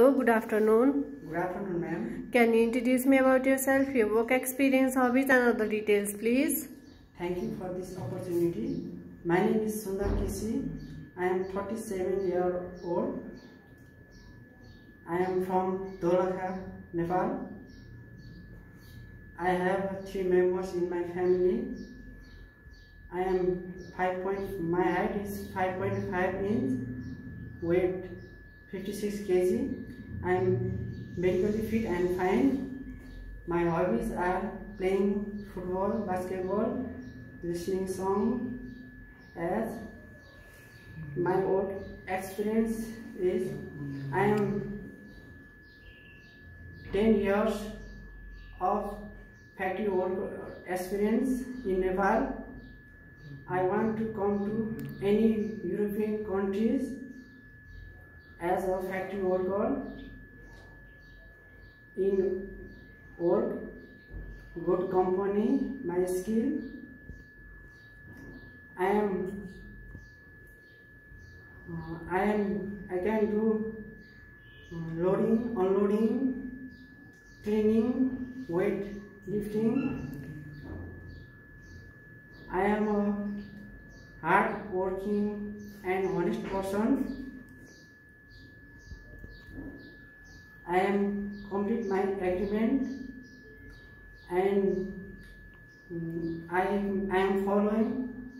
Hello, good afternoon. Good afternoon, ma'am. Can you introduce me about yourself, your work experience, hobbies and other details, please? Thank you for this opportunity. My name is Sundar KC. I am 47 years old. I am from Dolakha, Nepal. I have three members in my family. I am 5 point, my height is 5.5 inch, weight 56 kg. I am medically fit and fine. My hobbies are playing football, basketball, listening song. As my work experience is, I am 10 years of factory work experience in Nepal. I want to come to any European countries as a factory worker in work, good company, my skill. I am, uh, I am, I can do uh, loading, unloading, cleaning, weight lifting. I am a hard working and honest person. I am complete my agreement and mm, I, I am following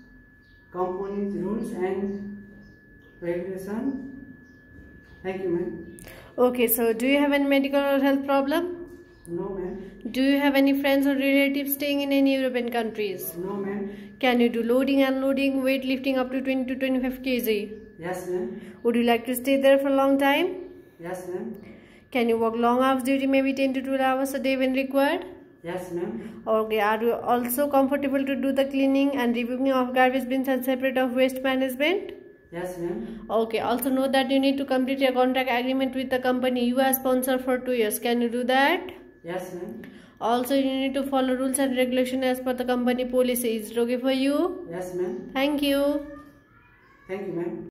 company's rules and regulation. Thank you, ma'am. Okay, so do you have any medical or health problem? No, ma'am. Do you have any friends or relatives staying in any European countries? No, ma'am. Can you do loading, and unloading, weight lifting up to 20 to 25 kg? Yes, ma'am. Would you like to stay there for a long time? Yes, ma'am. Can you work long hours duty, maybe 10 to 12 hours a day when required? Yes, ma'am. Okay, are you also comfortable to do the cleaning and removing of garbage bins and separate of waste management? Yes, ma'am. Okay, also know that you need to complete your contract agreement with the company you are sponsor for two years. Can you do that? Yes, ma'am. Also, you need to follow rules and regulation as per the company policy. Is it okay for you? Yes, ma'am. Thank you. Thank you, ma'am.